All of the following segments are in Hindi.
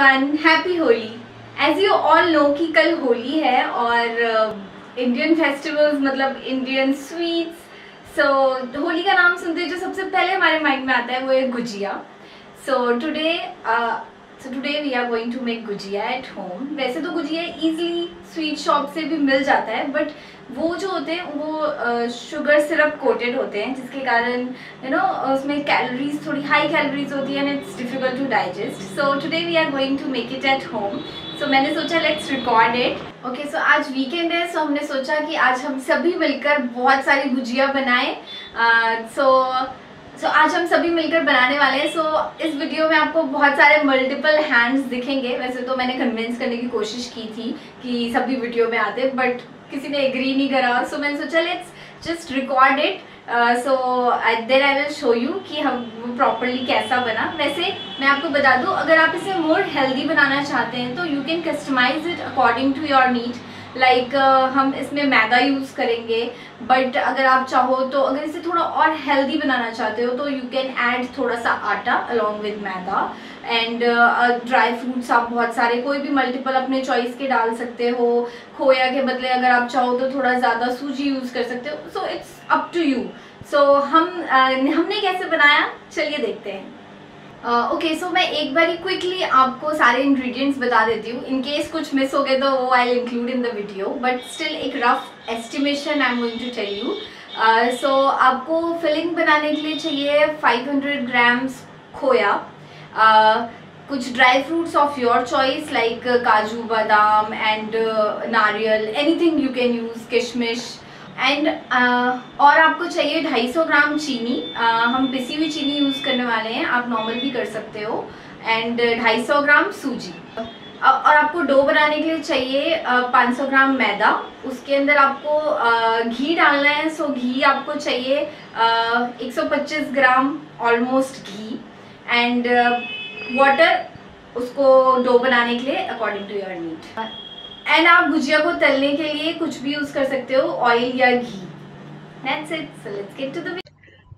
Everyone happy Holi as you all know कि कल होली है और इंडियन uh, फेस्टिवल्स मतलब इंडियन स्वीट्स सो होली का नाम सुनते जो सबसे पहले हमारे माइंड में आता है वो है gujiya. So today so today we are going to make gujiya at home वैसे तो गुजिया इजीली स्वीट शॉप से भी मिल जाता है बट वो जो होते हैं वो शुगर सिरप कोटेड होते हैं जिसके कारण यू नो उसमें कैलोरीज थोड़ी हाई कैलोरीज होती है and it's difficult to digest so today we are going to make it at home so मैंने सोचा let's record it okay so आज वीकेंड है सो so हमने सोचा कि आज हम सभी मिलकर बहुत सारी गुजिया बनाएँ। सो uh, so, सो so, आज हम सभी मिलकर बनाने वाले हैं। सो so, इस वीडियो में आपको बहुत सारे मल्टीपल हैंड्स दिखेंगे। वैसे तो मैंने कन्विंस करने की कोशिश की थी कि सभी वीडियो में आते बट किसी ने एग्री नहीं करा। सो so, मैंने सोचा let's just record it so then I will show you कि हम प्रॉपरली कैसा बना। वैसे मैं आपको बता दूँ अगर आप इसे मोर हेल्दी बनाना चाहते हैं तो you can customise it according to your need like like, uh, हम इसमें मैदा यूज़ करेंगे बट अगर आप चाहो तो अगर इसे थोड़ा और हेल्दी बनाना चाहते हो तो यू कैन ऐड थोड़ा सा आटा along with maida. And dry fruits आप बहुत सारे कोई भी मल्टीपल अपने चॉइस के डाल सकते हो. खोया के बदले अगर आप चाहो तो थोड़ा ज़्यादा सूजी यूज़ कर सकते हो. So it's up to you so हम uh, हमने कैसे बनाया? चलिए देखते हैं. ओके सो मैं एक बार ही क्विकली आपको सारे इंग्रेडिएंट्स बता देती हूँ। इन केस कुछ मिस हो गए तो वो I include in the video but still एक rough estimation I am going to tell you so आपको फिलिंग बनाने के लिए चाहिए 500 ग्राम्स खोया। कुछ dry fruits of your choice like kaju badam and nariyal anything you can use kishmish and uh, और आपको चाहिए 250 ग्राम चीनी। Uh, हम पिसी हुई चीनी यूज़ करने वाले हैं। आप नॉर्मल भी कर सकते हो। एंड 250 ग्राम सूजी। Uh, और आपको डो बनाने के लिए चाहिए 500 ग्राम मैदा। उसके अंदर आपको घी डालना है। सो घी आपको चाहिए 125 gram almost ghee. And water उसको डो बनाने के लिए according to your need and आप गुजिया को तलने के लिए कुछ भी यूज़ कर सकते हो ऑयल या घी।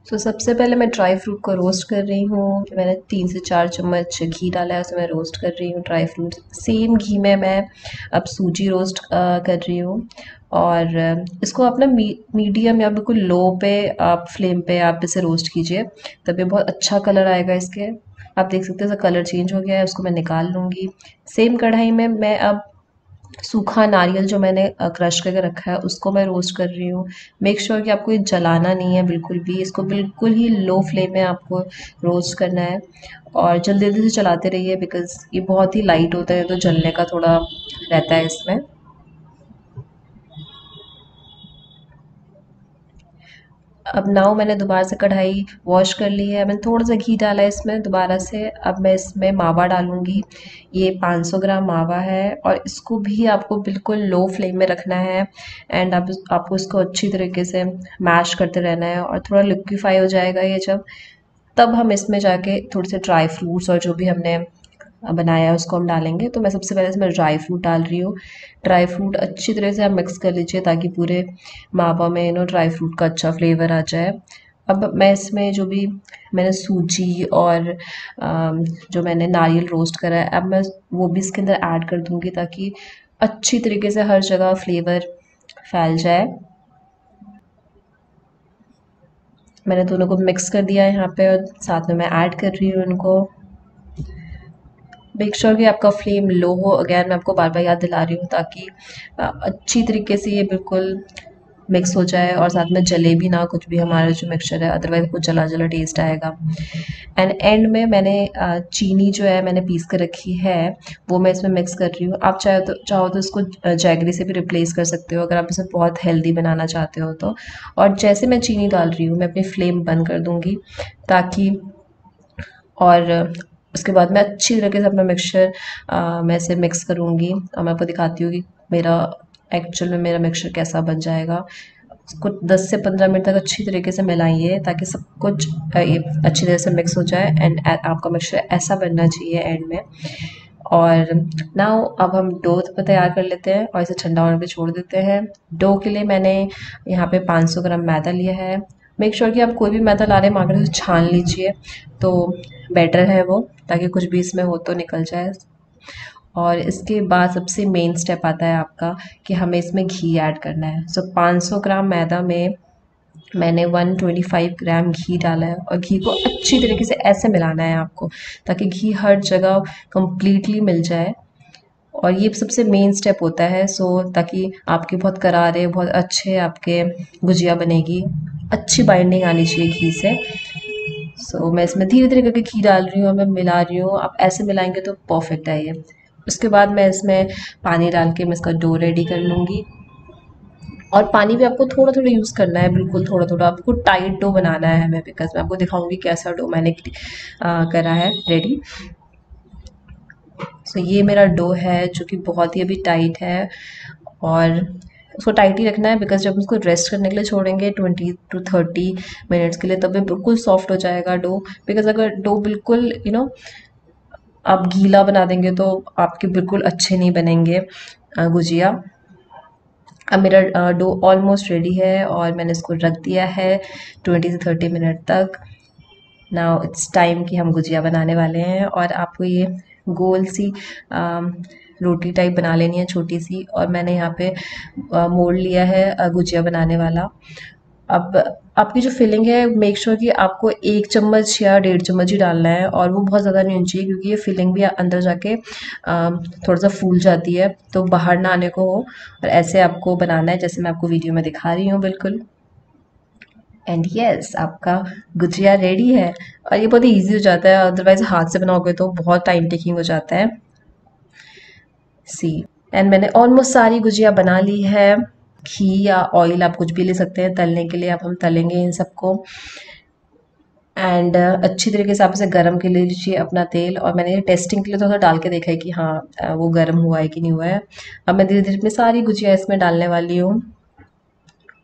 सो सबसे पहले मैं ड्राई फ्रूट को रोस्ट कर रही हूँ। मैंने तीन से चार चम्मच घी डाला है उसे मैं रोस्ट कर रही हूँ ड्राई फ्रूट सेम घी में मैं अब सूजी रोस्ट कर रही हूँ। और इसको आप ना मी, मीडियम या बिल्कुल लो पे आप फ्लेम पे आप इसे रोस्ट कीजिए। तभी बहुत अच्छा कलर आएगा इसके। आप देख सकते हो हैं कलर चेंज हो गया है उसको मैं निकाल लूँगी। सेम कढ़ाई में मैं अब सूखा नारियल जो मैंने क्रश करके रखा है, उसको मैं रोस्ट कर रही हूँ। मेक श्योर कि आपको ये जलाना नहीं है बिल्कुल भी। इसको बिल्कुल ही लो फ्लेम में आपको रोस्ट करना है। और जल्दी जल्दी से चलाते रहिए बिकॉज़ ये बहुत ही लाइट होता है तो जलने का थोड़ा रहता है इसमें। अब नाव मैंने दोबारा से कढ़ाई वॉश कर ली है। मैंने थोड़ा सा घी डाला है इसमें, दोबारा से अब मैं इसमें मावा डालूँगी। ये 500 ग्राम मावा है और इसको भी आपको बिल्कुल लो फ्लेम में रखना है एंड आप आपको इसको अच्छी तरीके से मैश करते रहना है और थोड़ा लिक्विफाई हो जाएगा ये जब। तब हम इसमें जाके थोड़े से ड्राई फ्रूट्स और जो भी हमने बनाया है, उसको हम डालेंगे। तो मैं सबसे पहले इसमें ड्राई फ्रूट डाल रही हूँ। ड्राई फ्रूट अच्छी तरह से आप मिक्स कर लीजिए ताकि पूरे मावा में यू नो ड्राई फ्रूट का अच्छा फ्लेवर आ जाए। अब मैं इसमें जो भी मैंने सूजी और जो मैंने नारियल रोस्ट करा है, अब मैं वो भी इसके अंदर ऐड कर दूँगी ताकि अच्छी तरीके से हर जगह फ्लेवर फैल जाए। मैंने दोनों को मिक्स कर दिया है यहाँ पे और साथ में मैं ऐड कर रही हूँ उनको मेक श्योर कि आपका फ्लेम लो हो। अगैन मैं आपको बार बार याद दिला रही हूँ ताकि अच्छी तरीके से ये बिल्कुल मिक्स हो जाए और साथ में जले भी ना कुछ भी हमारा जो मिक्सचर है अदरवाइज़ कुछ जला जला टेस्ट आएगा। एंड एंड में मैंने चीनी जो है मैंने पीस कर रखी है, वो मैं इसमें मिक्स कर रही हूँ। आप चाहे तो चाहो तो इसको जैगरी से भी रिप्लेस कर सकते हो, अगर आप इसे बहुत हेल्दी बनाना चाहते हो तो। और जैसे मैं चीनी डाल रही हूँ, मैं अपनी फ्लेम बंद कर दूँगी ताकि, और उसके बाद मैं अच्छी तरीके से अपना मिक्सचर मैं इसे मिक्स करूँगी और मैं आपको दिखाती हूँ कि मेरा एक्चुअल में मेरा मिक्सचर कैसा बन जाएगा। उसको 10 से 15 मिनट तक अच्छी तरीके से मिलाइए ताकि सब कुछ ये अच्छी तरह से मिक्स हो जाए एंड आपका मिक्सचर ऐसा बनना चाहिए एंड में। और नाउ अब हम डो तैयार कर लेते हैं और इसे ठंडा होने पे छोड़ देते हैं। डो के लिए मैंने यहाँ पे 500 ग्राम मैदा लिया है। मेक श्योर sure कि आप कोई भी मैदा ला रहे हैं, मार्केट से छान लीजिए तो बेटर है वो। ताकि कुछ भी इसमें हो तो निकल जाए। और इसके बाद सबसे मेन स्टेप आता है आपका कि हमें इसमें घी ऐड करना है। सो so, 500 ग्राम मैदा में मैंने 125 ग्राम घी डाला है और घी को अच्छी तरीके से ऐसे मिलाना है आपको ताकि घी हर जगह कम्प्लीटली मिल जाए। और ये सबसे मेन स्टेप होता है। सो ताकि आपके बहुत करारे बहुत अच्छे आपके गुजिया बनेगी। अच्छी बाइंडिंग आनी चाहिए घी से। सो so, मैं इसमें धीरे धीरे करके घी डाल रही हूँ मैं मिला रही हूँ। आप ऐसे मिलाएँगे तो परफेक्ट है ये। उसके बाद मैं इसमें पानी डाल के मैं इसका डो रेडी कर लूँगी। और पानी भी आपको थोड़ा थोड़ा यूज़ करना है बिल्कुल थोड़ा थोड़ा आपको टाइट डो बनाना है हमें बिकॉज़ मैं आपको दिखाऊँगी कैसा डो मैंने करा है रेडी सो so, ये मेरा डो है जो कि बहुत ही अभी टाइट है। और उसको टाइट ही रखना है बिकॉज़ जब उसको रेस्ट करने के लिए छोड़ेंगे ट्वेंटी टू थर्टी मिनट्स के लिए तब बिल्कुल सॉफ्ट हो जाएगा डो बिकॉज़ अगर डो बिल्कुल यू you नो know, आप गीला बना देंगे तो आपके बिल्कुल अच्छे नहीं बनेंगे गुजिया। अब मेरा डो ऑलमोस्ट रेडी है और मैंने इसको रख दिया है ट्वेंटी से थर्टी मिनट तक। नाउ इट्स टाइम कि हम गुजिया बनाने वाले हैं और आपको ये गोल सी रोटी टाइप बना लेनी है छोटी सी और मैंने यहाँ पे मोड़ लिया है गुजिया बनाने वाला। अब आपकी जो फिलिंग है मेक श्योर sure कि आपको एक चम्मच या डेढ़ चम्मच ही डालना है और वो बहुत ज़्यादा नहीं होनी चाहिए क्योंकि ये फिलिंग भी अंदर जाके थोड़ा सा फूल जाती है। तो बाहर ना आने को हो और ऐसे आपको बनाना है जैसे मैं आपको वीडियो में दिखा रही हूँ बिल्कुल। एंड यस yes, आपका गुजिया रेडी है और ये बहुत ईजी हो जाता है। अदरवाइज़ हाथ से बनाओगे तो बहुत टाइम टेकिंग हो जाता है। सी। एंड मैंने ऑलमोस्ट सारी गुजिया बना ली है। घी या ऑयल आप कुछ भी ले सकते हैं तलने के लिए अब हम तलेंगे इन सबको। एंड uh, अच्छी तरीके से आप इसे गर्म के लिए लीजिए अपना तेल। और मैंने टेस्टिंग के लिए थोड़ा डाल के देखा है कि हाँ uh, वो गर्म हुआ है कि नहीं हुआ है। अब मैं धीरे धीरे अपनी सारी गुजिया इसमें डालने वाली हूँ।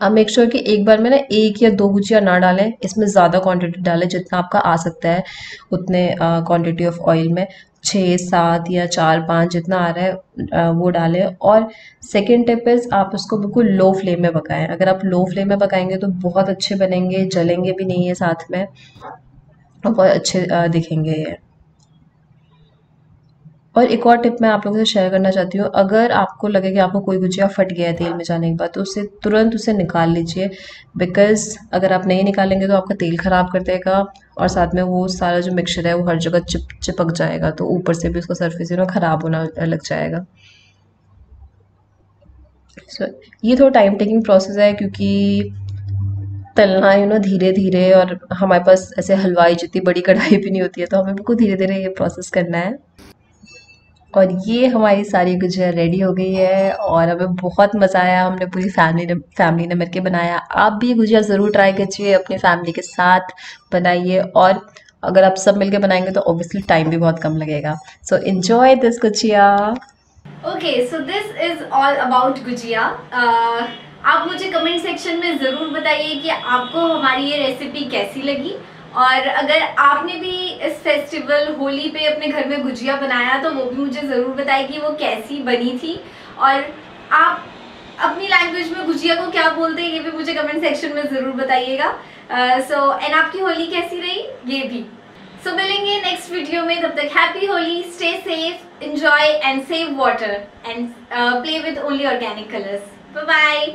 अब मेक श्योर कि एक बार में ना एक या दो गुजिया ना डालें। इसमें ज़्यादा क्वांटिटी डालें जितना आपका आ सकता है उतने क्वांटिटी ऑफ़ ऑयल में। छः, सात या चार, पाँच जितना आ रहा है वो डालें। और सेकेंड टिप इज़ आप उसको बिल्कुल लो फ्लेम में पकाएँ। अगर आप लो फ्लेम में पकाएँगे तो बहुत अच्छे बनेंगे, जलेंगे भी नहीं है साथ में। और बहुत अच्छे दिखेंगे ये। और एक और टिप मैं आप लोगों से शेयर करना चाहती हूँ। अगर आपको लगे कि आपको कोई गुजिया फट गया है तेल में जाने के बाद तो उसे तुरंत उसे निकाल लीजिए। बिकॉज़ अगर आप नहीं निकालेंगे तो आपका तेल ख़राब कर देगा और साथ में वो सारा जो मिक्सचर है वो हर जगह चिप चिपक जाएगा तो ऊपर से भी उसका सर्फेस यू ख़राब होना लग जाएगा। सो so, ये थोड़ा टाइम टेकिंग प्रोसेस है क्योंकि तलना यू नो धीरे धीरे और हमारे पास ऐसे हलवाई जितनी बड़ी कढ़ाई भी नहीं होती है तो हमें बिल्कुल धीरे धीरे ये प्रोसेस करना है। और ये हमारी सारी गुजिया रेडी हो गई है और हमें बहुत मज़ा आया, हमने पूरी फैमिली ने फैमिली ने मिलकर बनाया। आप भी गुजिया ज़रूर ट्राई कीजिए, अपनी फैमिली के साथ बनाइए और अगर आप सब मिलके बनाएँगे तो ऑब्वियसली टाइम भी बहुत कम लगेगा। So enjoy this gujiya. Okay so this is all about gujiya. आप मुझे कमेंट सेक्शन में ज़रूर बताइए कि आपको हमारी ये रेसिपी कैसी लगी। और अगर आपने भी इस फेस्टिवल होली पे अपने घर में गुजिया बनाया तो वो भी मुझे ज़रूर बताए कि वो कैसी बनी थी। और आप अपनी लैंग्वेज में गुजिया को क्या बोलते हैं ये भी मुझे कमेंट सेक्शन में ज़रूर बताइएगा। सो एंड आपकी होली कैसी रही? ये भी। सो so, मिलेंगे नेक्स्ट वीडियो में। तब तक happy Holi stay safe enjoy and save water and play with only organic colours bye